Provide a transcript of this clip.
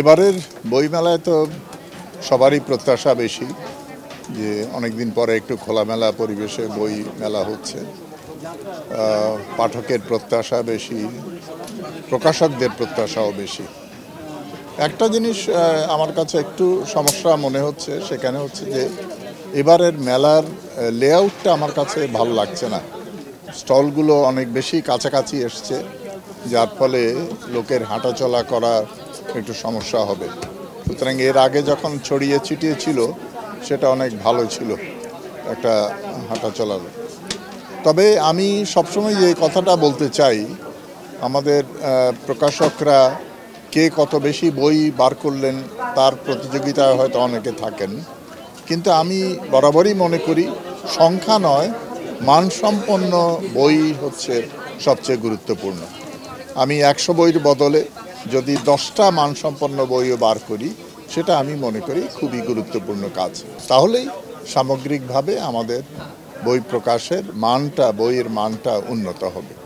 এবারের বইমেলায় তো সবারই প্রত্যাশা বেশি যে অনেকদিন পরে একটু খোলামেলা পরিবেশে বই মেলা হচ্ছে পাঠকের প্রত্যাশা বেশি, প্রকাশকদের প্রত্যাশাও বেশি। একটা জিনিস আমার কাছে একটু সমস্যা মনে হচ্ছে, সেখানে হচ্ছে যে এবারের মেলার লেআউটটা আমার কাছে ভালো লাগছে না। স্টলগুলো অনেক বেশি কাছাকাছি এসছে, যার ফলে লোকের হাঁটাচলা করা একটু সমস্যা হবে। সুতরাং এর আগে যখন ছড়িয়ে ছিটিয়ে ছিল সেটা অনেক ভালো ছিল একটা হাঁটাচলার তবে আমি সবসময় যে কথাটা বলতে চাই, আমাদের প্রকাশকরা কে কত বেশি বই বার করলেন তার প্রতিযোগিতায় হয়তো অনেকে থাকেন। কিন্তু আমি বরাবরই মনে করি, সংখ্যা নয়, মানসম্পন্ন বই হচ্ছে সবচেয়ে গুরুত্বপূর্ণ। আমি একশো বইয়ের বদলে যদি দশটা মানসম্পন্ন বইও বার করি, সেটা আমি মনে করি খুবই গুরুত্বপূর্ণ কাজ। তাহলেই সামগ্রিকভাবে আমাদের বই প্রকাশের মানটা, বইয়ের মানটা উন্নত হবে।